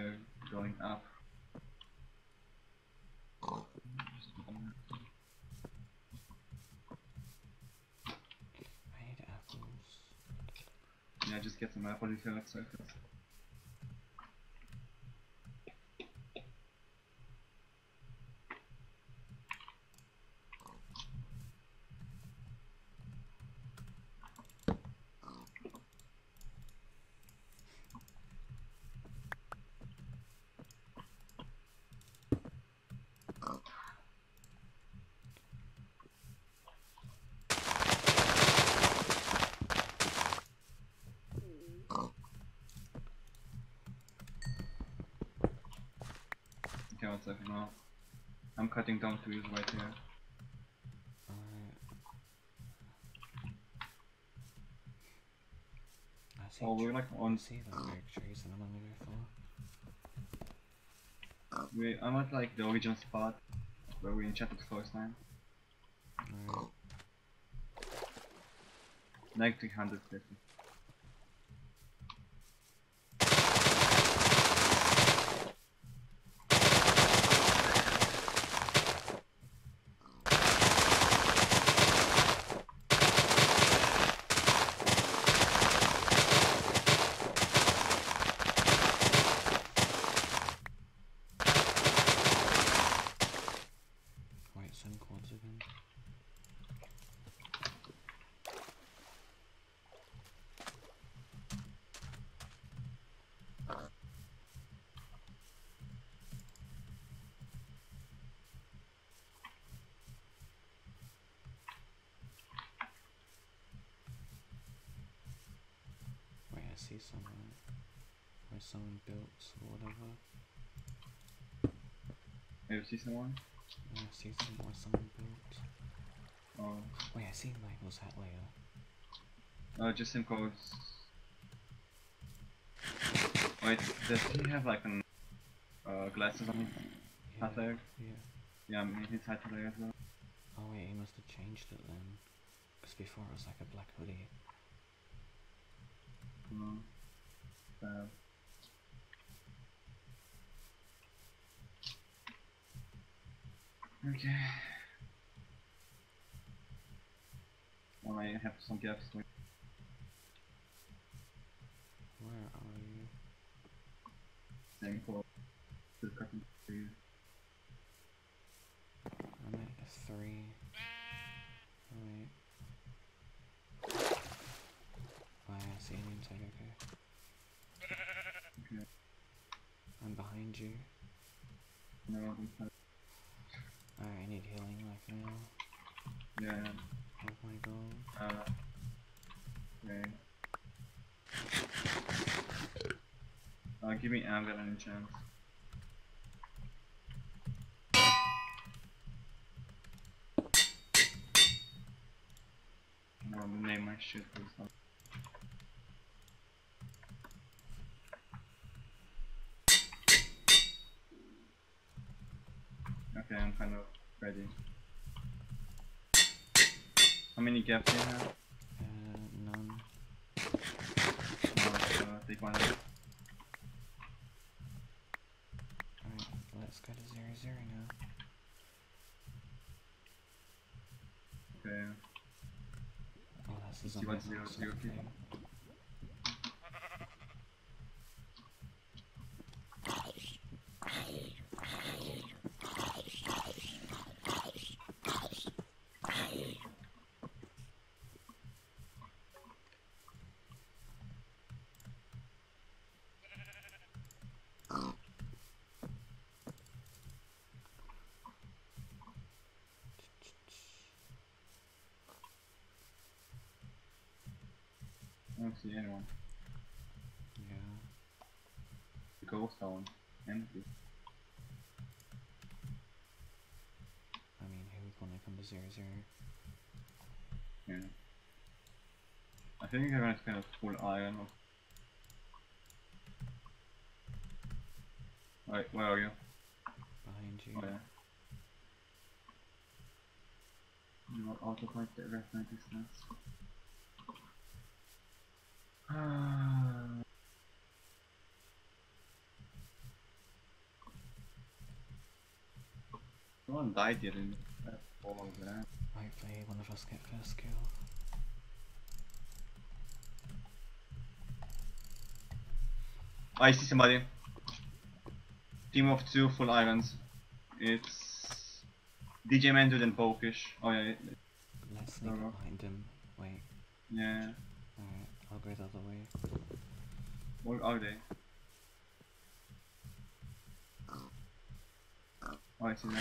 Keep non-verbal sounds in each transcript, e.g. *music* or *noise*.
they're going up. I need apples. Yeah, I just get some apple if you like surface. Okay, one second now. I'm cutting down trees right here. See oh, we're like on. See the big trees that I'm gonna go for. We, I'm at like the origin spot where we enchanted the first time. Alright. Like 350. Wait, some quads again. Wait, I see someone. Where someone built or whatever. You see someone? Yeah, I see some where someone built. Oh, Wait, I see Michael's hat layer. Oh, just him cause. Wait, does he have like an uh, glasses on his Yeah, hat layer? yeah. Yeah, maybe his hat layer as well. Oh wait, he must have changed it then. Because before it was like a black hoodie. Uh, okay. Well, I have some gaps. Where are you? same for the cutting trees. I'm at a three. Oh wait. Oh yeah, I see an inside, okay. Okay. I'm behind you. No. Alright, I need healing like now. yeah. Oh my god. Uh, okay. Uh, give me Amber any chance. I'm gonna name my shit for this Okay, I'm kind of ready. How many gaps do you have? Uh, none. No, let's, uh, take one. Alright, let's go to zero zero now. Okay. Oh, that's the See zombie what zero box, zero see anyone. Yeah. The ghost town. Empty. I mean, who would want to come to zero zero? Yeah. I think everyone's kind of full iron. Wait, where are you? Behind you. Oh yeah. You the rest of my distance. One died yet in that fall that. Hopefully one of us get first kill. I see somebody. Team of two full irons. It's DJ Mendud and Pokish. Oh yeah, Let's sneak up behind him. Wait. yeah. Alright, I'll go the other way. Where are they? Oh, I see them.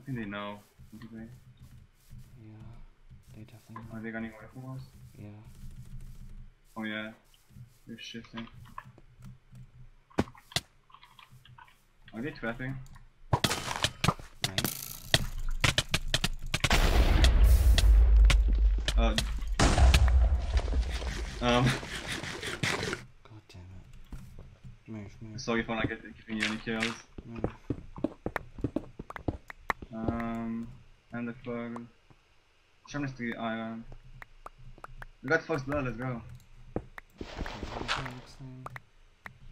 I think they know. Do they? Yeah, they definitely Are they running away from us? Yeah. Oh yeah. They're shifting. Are they trapping? Right. Uh. Um. God damn it. Move, move, Sorry for not get, giving you any kills. move. Um. And the fur. Shaman Street Island. We got first blood, let's go. Okay, what is my next name?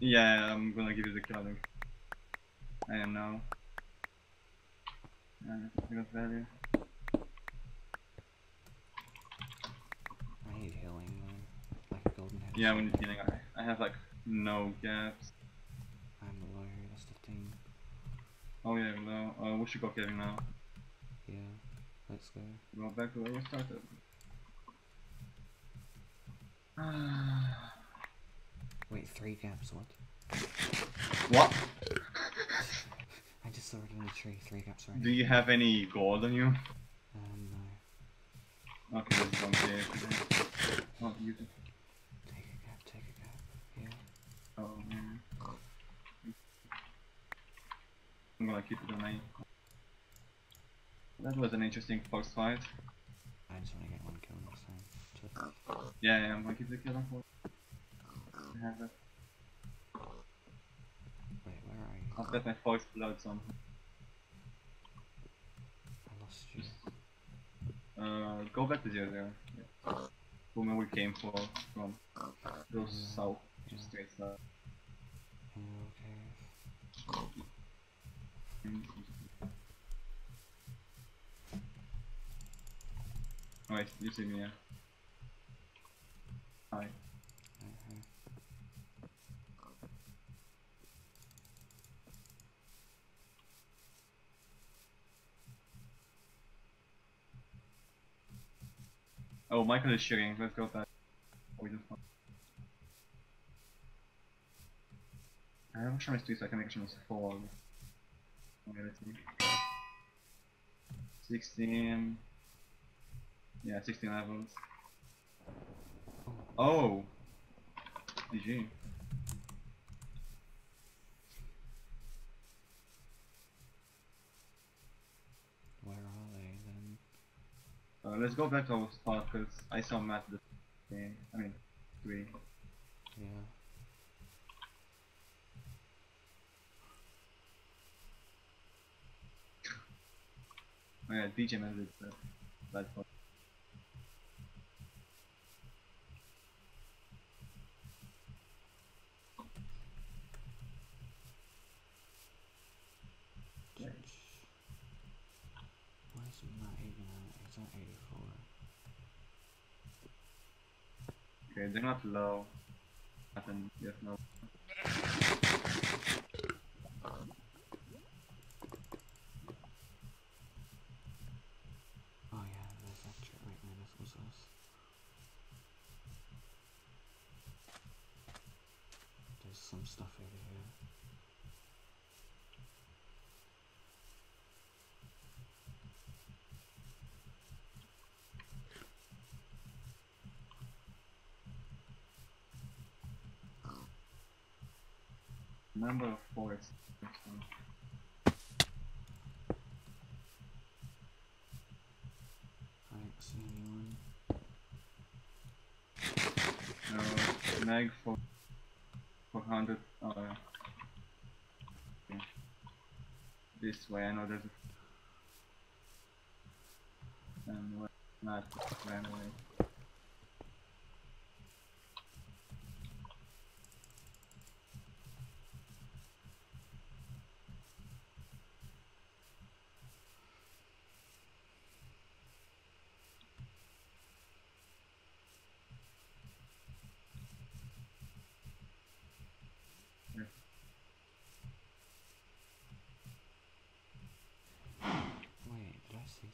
Yeah, I'm gonna give you the kill. I. I am now. And we got value. I need healing though. Like a golden head. Yeah, when you're healing, I, I have like no gaps. I'm low, that's the thing. Oh yeah, no. Uh, we should go killing now. Yeah. Let's go. Go back to where we started. *sighs* Wait, three gaps, what? what? I just saw it in the tree, three gaps right Do you have any gold on you? Um, no. Okay, let's go here. Oh, you do. Take a gap, take a gap. Yeah. Oh, man. Gonna keep it on nine. That was an interesting first fight. I just want to get one kill next time. Just- Yeah, yeah, I'm gonna keep the kill on for. I have that. Wait, where are you? I've got my first blood somehow. I lost you. Uh, go back to zero zero. Yeah. From we came for, from. Go Yeah. south, just Yeah. straight south. Are you okay? Alright, you see me, yeah. Hi. Oh, Michael is shooting. Let's go back. We just I have a chance to so I can chance forward. Okay, let's see. 16. Yeah, 16 levels. Oh! GG. Where are they then? Uh, let's go back to our spot because I saw Matt this game. I mean, 3. Yeah. Oh yeah, DJ Matt is bad for. Yeah. Where's Matt even at? He's 84. Okay, they're not low. Nothing, yes, no. Oh yeah, there's that chick right there, this was us. There's some stuff over here. Number of four is. I don't see anyone. No, mag for 400. Oh, yeah. Okay. This way, I know there's a. And? Not ran away.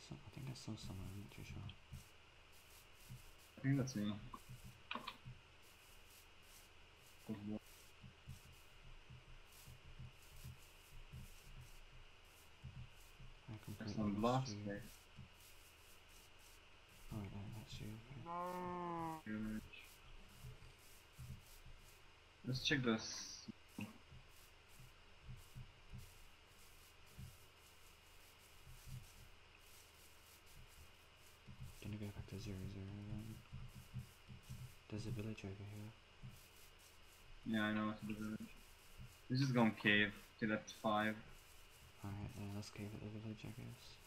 some, I think I saw someone. I'm not too sure. I think that's me. I There's completely some blocks you. there. Oh, no, that's you. okay. Let's check this. Gonna go back to zero zero. There's a village over here. Yeah, I know it's the village. Let's just go and cave till that's five. Alright, yeah, let's cave at the village, I guess.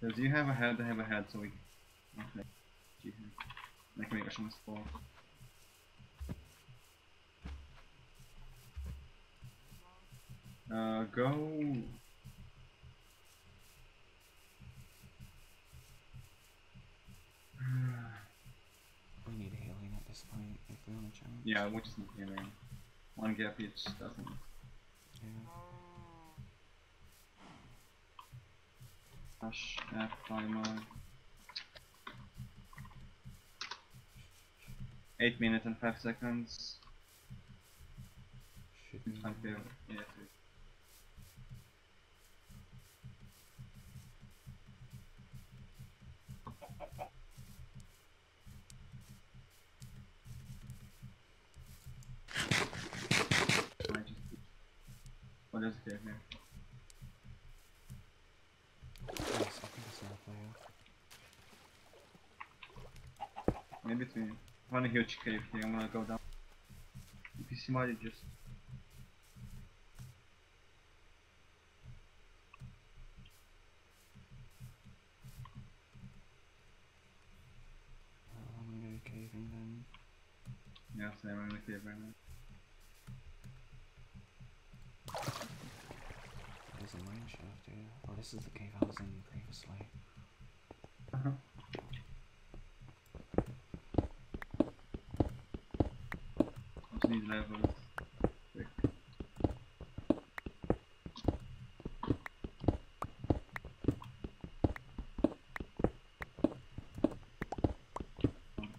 Because you have a head, I have a head, so we. Okay. I can make a for. Uh, go. *sighs* We need healing at this point if we want a chance. Yeah, which is healing. One gap each doesn't. Yeah. Rush, F, timer. 8 minutes and 5 seconds. Should be. It's uh, time to, yeah, to Might just be- What is it here? Yes, I think I saw a player. Maybe it's me. One huge cave here, I'm gonna go down. If you see my just I'm gonna go caving then. yeah, same I'm the cave right now. There's a mine shaft. Oh, this is the cave I was in previously. Just need levels.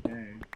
Okay.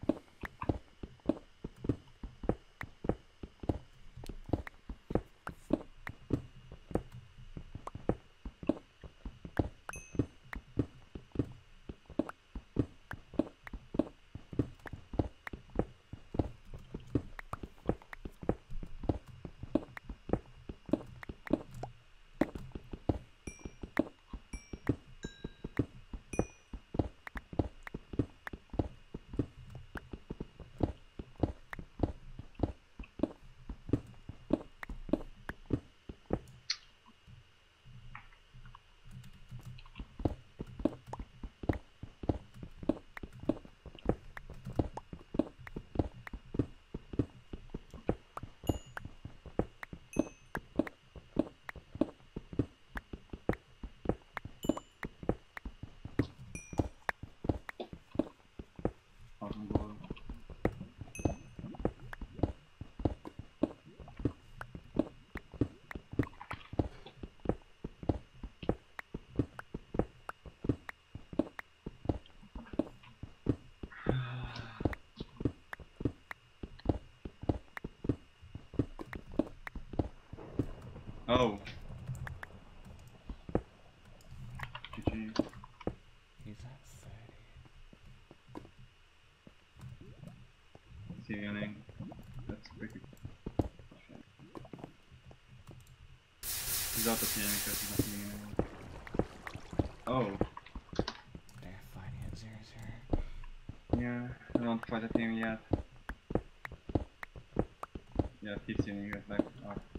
Oh. GG. He's at 30. Healing. That's pretty. He's out of healing because he's not anymore. Oh. They're fighting at 0 0. Yeah, I don't fight the him yet. Yeah, he's healing it like oh.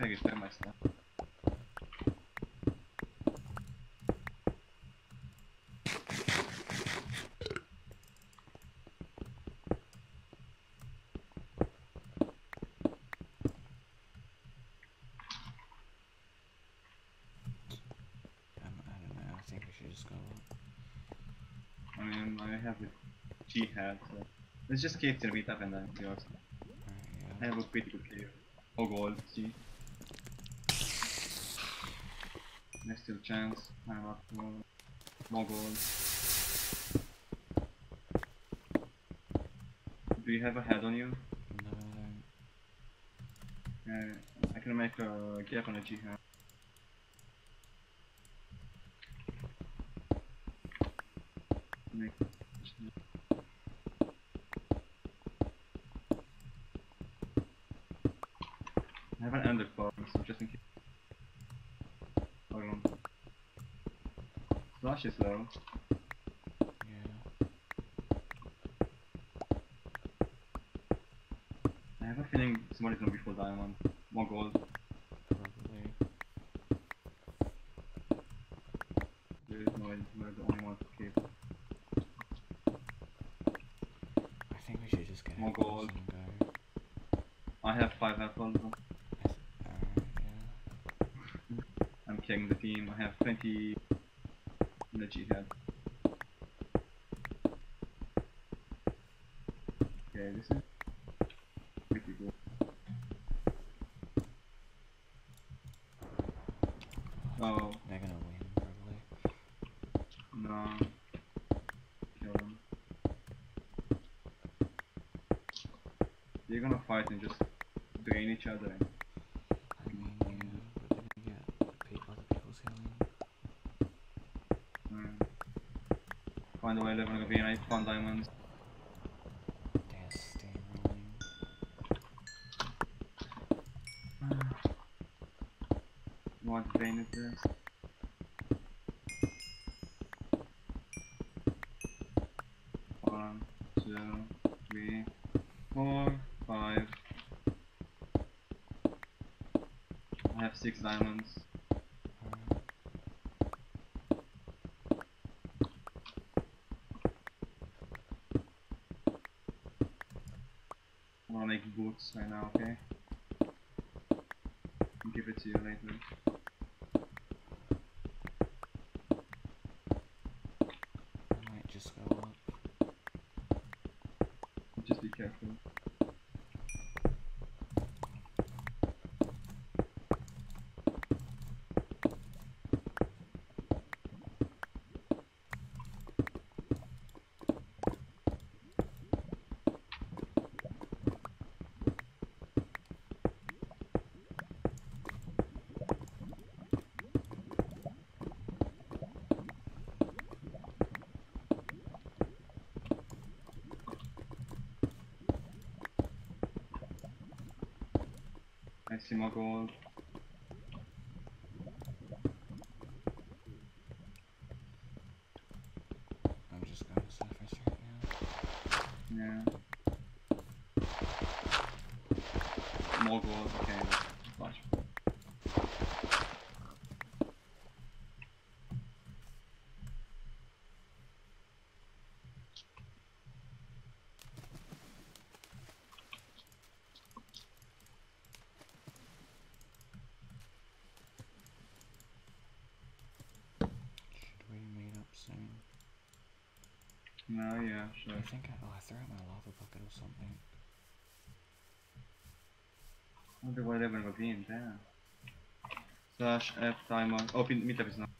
should just go up. I mean, I have the G hat, so let's just keep the meet up and then see what's. Alright, I have a pretty good clear. Oh, gold, G. Next still chance. I'm for more gold. Do you have a head on you? No, I. Uh, I can make a gap on a G hat. Make I have an ender pearl, so just in case. Hold on. Is low. Yeah. I have a feeling somebody's gonna be full diamond. More gold. Probably. There is no way we're the only ones to keep. I think we should just get More gold. I have five apples. I th- Alright, yeah. I'm killing the team. I have 20 in the G. Okay, this is pretty good. Oh, They're gonna win, probably. no. Kill them. They're gonna fight and just drain each other. I mean, yeah, but they're gonna get pe- other people's healing. Mm. Find a way they're gonna be and I found diamonds. *sighs* What vein is this? One, two, three, four, five. I have six diamonds. Alright. I wanna make boots right now, okay? I'll give it to you later. I might just go up. Just be careful. See more gold. I'm just going to surface right now. Yeah. More gold, okay. Flash. Should we meet up soon? No, yeah, sure. I think I, oh, I threw out my lava bucket or something. wonder why they're gonna go in there. Slash F timer. Oh, meetup is not.